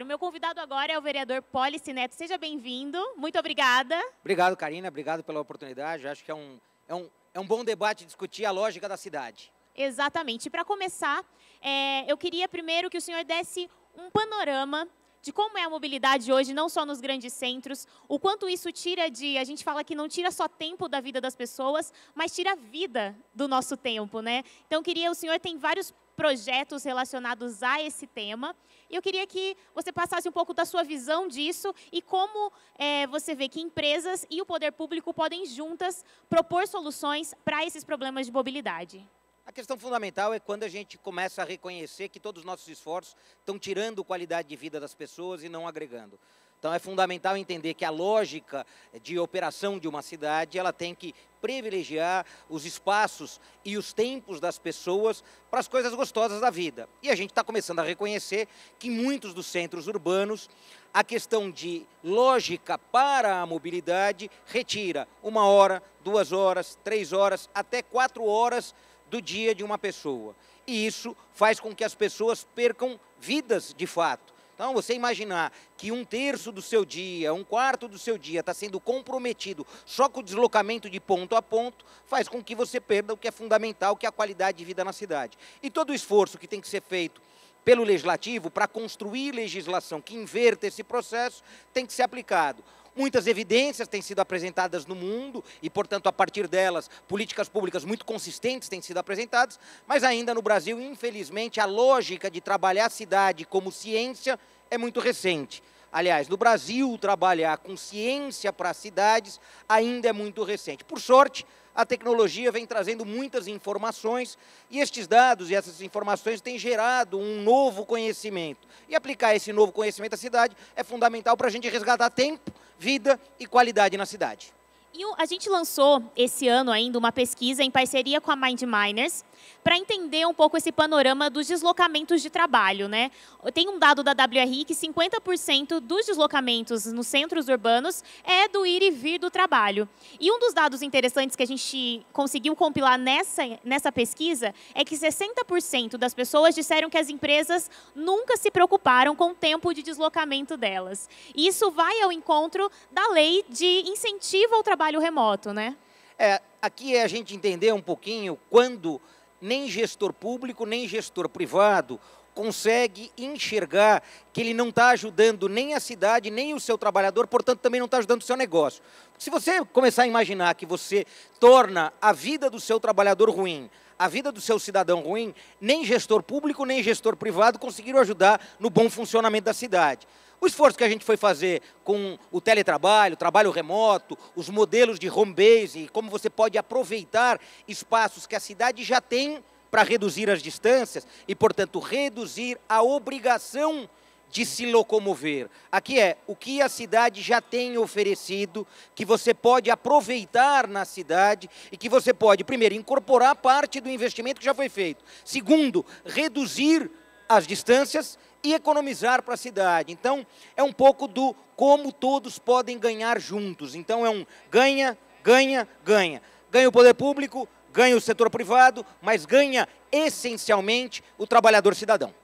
O meu convidado agora é o vereador Polici Neto. Seja bem-vindo. Muito obrigada. Obrigado, Karina. Obrigado pela oportunidade. Acho que é um, é um, é um bom debate discutir a lógica da cidade. Exatamente. Para começar, é, eu queria primeiro que o senhor desse um panorama de como é a mobilidade hoje, não só nos grandes centros, o quanto isso tira de, a gente fala que não tira só tempo da vida das pessoas, mas tira a vida do nosso tempo, né? Então, queria, o senhor tem vários projetos relacionados a esse tema, e eu queria que você passasse um pouco da sua visão disso e como é, você vê que empresas e o poder público podem juntas propor soluções para esses problemas de mobilidade. A questão fundamental é quando a gente começa a reconhecer que todos os nossos esforços estão tirando qualidade de vida das pessoas e não agregando. Então é fundamental entender que a lógica de operação de uma cidade, ela tem que privilegiar os espaços e os tempos das pessoas para as coisas gostosas da vida. E a gente está começando a reconhecer que muitos dos centros urbanos, a questão de lógica para a mobilidade retira uma hora, duas horas, três horas, até quatro horas do dia de uma pessoa. E isso faz com que as pessoas percam vidas de fato. Então, você imaginar que um terço do seu dia, um quarto do seu dia está sendo comprometido só com o deslocamento de ponto a ponto, faz com que você perda o que é fundamental, que é a qualidade de vida na cidade. E todo o esforço que tem que ser feito pelo legislativo para construir legislação que inverta esse processo tem que ser aplicado. Muitas evidências têm sido apresentadas no mundo e, portanto, a partir delas, políticas públicas muito consistentes têm sido apresentadas, mas ainda no Brasil, infelizmente, a lógica de trabalhar a cidade como ciência é muito recente. Aliás, no Brasil, trabalhar com ciência para as cidades ainda é muito recente. Por sorte, a tecnologia vem trazendo muitas informações e estes dados e essas informações têm gerado um novo conhecimento. E aplicar esse novo conhecimento à cidade é fundamental para a gente resgatar tempo, vida e qualidade na cidade. E a gente lançou esse ano ainda uma pesquisa em parceria com a Mind Miners para entender um pouco esse panorama dos deslocamentos de trabalho. Né? Tem um dado da WRI que 50% dos deslocamentos nos centros urbanos é do ir e vir do trabalho. E um dos dados interessantes que a gente conseguiu compilar nessa, nessa pesquisa é que 60% das pessoas disseram que as empresas nunca se preocuparam com o tempo de deslocamento delas. E isso vai ao encontro da lei de incentivo ao trabalho remoto, né? É, aqui é a gente entender um pouquinho quando nem gestor público, nem gestor privado consegue enxergar que ele não está ajudando nem a cidade, nem o seu trabalhador, portanto também não está ajudando o seu negócio. Se você começar a imaginar que você torna a vida do seu trabalhador ruim, a vida do seu cidadão ruim, nem gestor público, nem gestor privado conseguiram ajudar no bom funcionamento da cidade. O esforço que a gente foi fazer com o teletrabalho, o trabalho remoto, os modelos de home base, como você pode aproveitar espaços que a cidade já tem para reduzir as distâncias e, portanto, reduzir a obrigação de se locomover. Aqui é o que a cidade já tem oferecido, que você pode aproveitar na cidade e que você pode, primeiro, incorporar parte do investimento que já foi feito. Segundo, reduzir as distâncias e economizar para a cidade. Então, é um pouco do como todos podem ganhar juntos. Então, é um ganha, ganha, ganha. Ganha o poder público, ganha o setor privado, mas ganha essencialmente o trabalhador cidadão.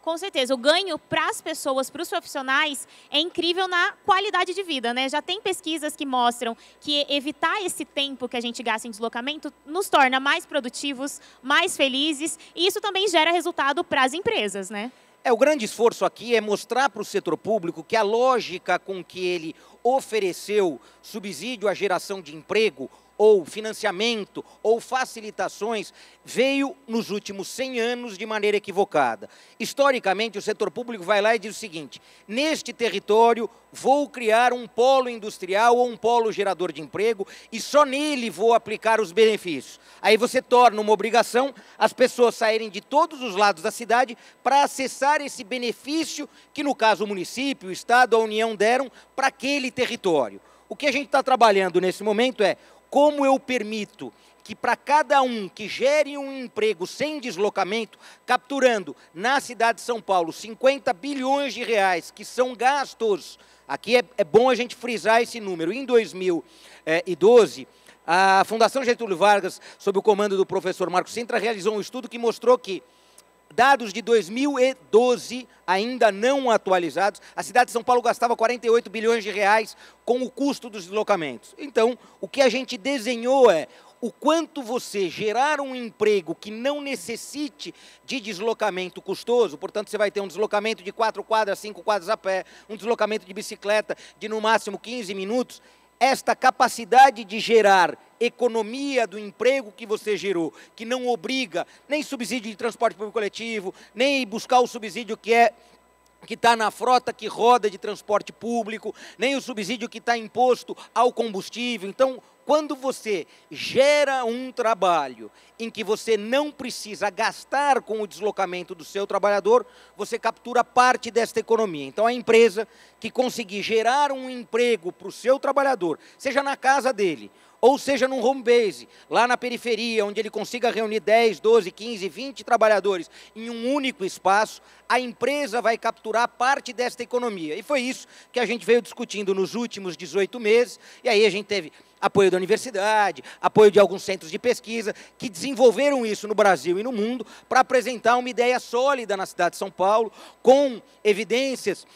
Com certeza, o ganho para as pessoas, para os profissionais, é incrível na qualidade de vida, né? Já tem pesquisas que mostram que evitar esse tempo que a gente gasta em deslocamento nos torna mais produtivos, mais felizes, e isso também gera resultado para as empresas, né? É, o grande esforço aqui é mostrar para o setor público que a lógica com que ele ofereceu subsídio à geração de emprego ou financiamento ou facilitações veio nos últimos 100 anos de maneira equivocada. Historicamente, o setor público vai lá e diz o seguinte: neste território vou criar um polo industrial ou um polo gerador de emprego e só nele vou aplicar os benefícios. Aí você torna uma obrigação as pessoas saírem de todos os lados da cidade para acessar esse benefício que, no caso, o município, o Estado, a União deram para aquele território. O que a gente está trabalhando nesse momento é como eu permito que para cada um que gere um emprego sem deslocamento, capturando na cidade de São Paulo 50 bilhões de reais que são gastos, aqui é, é bom a gente frisar esse número, em 2012, a Fundação Getúlio Vargas, sob o comando do professor Marcos Sintra, realizou um estudo que mostrou que dados de 2012, ainda não atualizados, a cidade de São Paulo gastava 48 bilhões de reais com o custo dos deslocamentos. Então, o que a gente desenhou é o quanto você gerar um emprego que não necessite de deslocamento custoso, portanto, você vai ter um deslocamento de quatro quadras, cinco quadras a pé, um deslocamento de bicicleta de no máximo 15 minutos, esta capacidade de gerar economia do emprego que você gerou, que não obriga nem subsídio de transporte público coletivo, nem buscar o subsídio que é que está na frota que roda de transporte público, nem o subsídio que está imposto ao combustível. Então, quando você gera um trabalho em que você não precisa gastar com o deslocamento do seu trabalhador, você captura parte desta economia. Então, a empresa que conseguir gerar um emprego para o seu trabalhador, seja na casa dele, ou seja num home base, lá na periferia, onde ele consiga reunir 10, 12, 15, 20 trabalhadores em um único espaço, a empresa vai capturar parte desta economia. E foi isso que a gente veio discutindo nos últimos 18 meses, e aí a gente teve apoio da universidade, apoio de alguns centros de pesquisa, que desenvolveram isso no Brasil e no mundo para apresentar uma ideia sólida na cidade de São Paulo, com evidências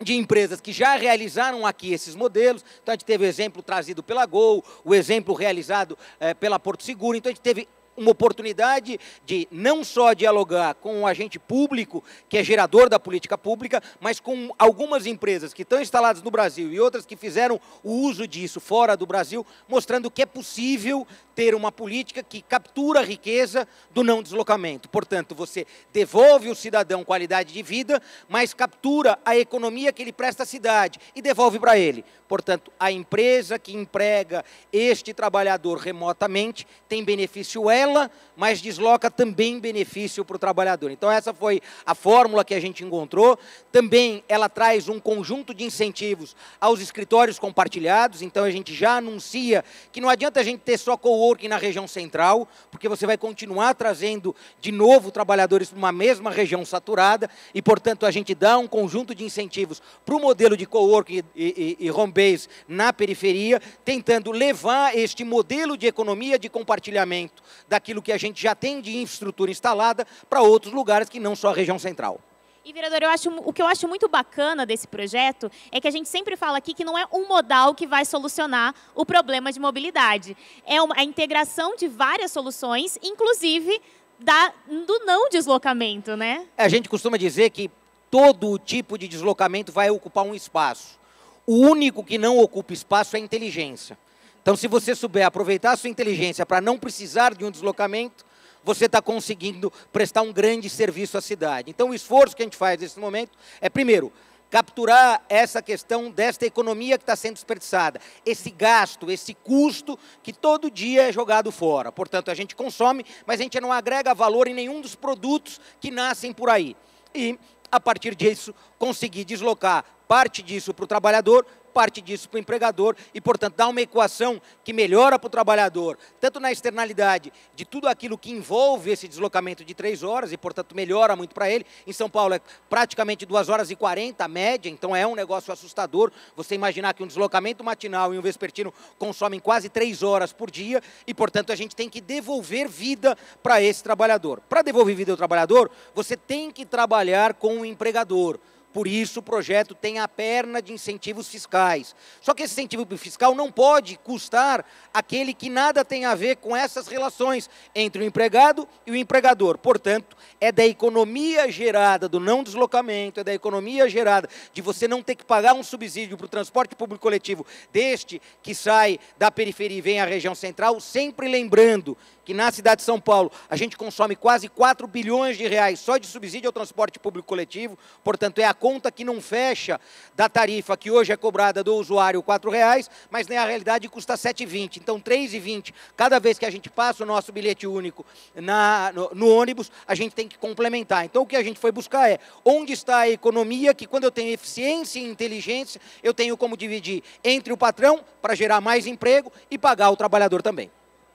de empresas que já realizaram aqui esses modelos. Então, a gente teve o exemplo trazido pela Gol, o exemplo realizado é, pela Porto Seguro. Então, a gente teve uma oportunidade de não só dialogar com o agente público, que é gerador da política pública, mas com algumas empresas que estão instaladas no Brasil e outras que fizeram o uso disso fora do Brasil, mostrando que é possível ter uma política que captura a riqueza do não deslocamento. Portanto, você devolve ao cidadão qualidade de vida, mas captura a economia que ele presta à cidade e devolve para ele. Portanto, a empresa que emprega este trabalhador remotamente tem benefício ela, mas desloca também benefício para o trabalhador. Então, essa foi a fórmula que a gente encontrou. Também ela traz um conjunto de incentivos aos escritórios compartilhados. Então, a gente já anuncia que não adianta a gente ter só coworking na região central, porque você vai continuar trazendo de novo trabalhadores para uma mesma região saturada e, portanto, a gente dá um conjunto de incentivos para o modelo de coworking e, e, e home base na periferia, tentando levar este modelo de economia de compartilhamento daquilo que a gente já tem de infraestrutura instalada para outros lugares que não só a região central. E, vereador, eu acho, o que eu acho muito bacana desse projeto é que a gente sempre fala aqui que não é um modal que vai solucionar o problema de mobilidade. É uma, a integração de várias soluções, inclusive da, do não deslocamento, né? A gente costuma dizer que todo tipo de deslocamento vai ocupar um espaço. O único que não ocupa espaço é a inteligência. Então, se você souber aproveitar a sua inteligência para não precisar de um deslocamento, você está conseguindo prestar um grande serviço à cidade. Então, o esforço que a gente faz nesse momento é, primeiro, capturar essa questão desta economia que está sendo desperdiçada, esse gasto, esse custo que todo dia é jogado fora. Portanto, a gente consome, mas a gente não agrega valor em nenhum dos produtos que nascem por aí. E, a partir disso, conseguir deslocar parte disso para o trabalhador, parte disso para o empregador e, portanto, dá uma equação que melhora para o trabalhador, tanto na externalidade de tudo aquilo que envolve esse deslocamento de três horas e, portanto, melhora muito para ele. Em São Paulo é praticamente duas horas e quarenta a média, então é um negócio assustador. Você imaginar que um deslocamento matinal e um vespertino consomem quase três horas por dia e, portanto, a gente tem que devolver vida para esse trabalhador. Para devolver vida ao trabalhador, você tem que trabalhar com o empregador. Por isso, o projeto tem a perna de incentivos fiscais. Só que esse incentivo fiscal não pode custar aquele que nada tem a ver com essas relações entre o empregado e o empregador. Portanto, é da economia gerada do não deslocamento, é da economia gerada de você não ter que pagar um subsídio para o transporte público coletivo deste que sai da periferia e vem à região central, sempre lembrando que na cidade de São Paulo a gente consome quase 4 bilhões de reais só de subsídio ao transporte público coletivo, portanto é a conta que não fecha da tarifa que hoje é cobrada do usuário R$ reais, mas na realidade custa 7,20. Então R$ 3,20 cada vez que a gente passa o nosso bilhete único na, no, no ônibus, a gente tem que complementar. Então o que a gente foi buscar é onde está a economia que quando eu tenho eficiência e inteligência, eu tenho como dividir entre o patrão para gerar mais emprego e pagar o trabalhador também.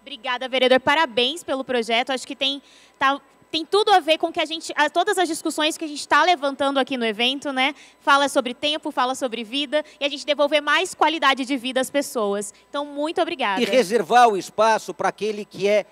Obrigada, vereador. Parabéns pelo projeto. Acho que tem, tá, tem tudo a ver com que a gente, todas as discussões que a gente está levantando aqui no evento, né? Fala sobre tempo, fala sobre vida e a gente devolver mais qualidade de vida às pessoas. Então, muito obrigada. E reservar o espaço para aquele que é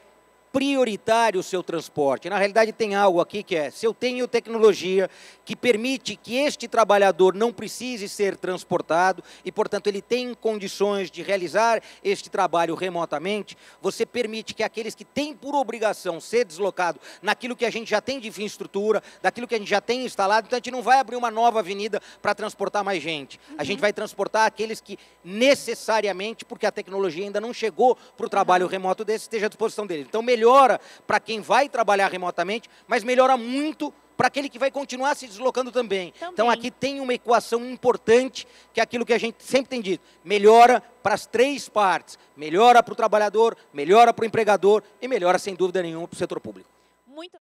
prioritário o seu transporte. Na realidade, tem algo aqui que é: se eu tenho tecnologia que permite que este trabalhador não precise ser transportado e, portanto, ele tem condições de realizar este trabalho remotamente, você permite que aqueles que têm por obrigação ser deslocado naquilo que a gente já tem de infraestrutura, daquilo que a gente já tem instalado, então a gente não vai abrir uma nova avenida para transportar mais gente. Uhum. A gente uhum. vai transportar aqueles que necessariamente, porque a tecnologia ainda não chegou para o trabalho uhum. remoto desse, esteja à disposição deles. Então, melhora para quem vai trabalhar remotamente, mas melhora muito para aquele que vai continuar se deslocando também. também. Então aqui tem uma equação importante, que é aquilo que a gente sempre tem dito. Melhora para as três partes. Melhora para o trabalhador, melhora para o empregador e melhora, sem dúvida nenhuma, para o setor público. Muito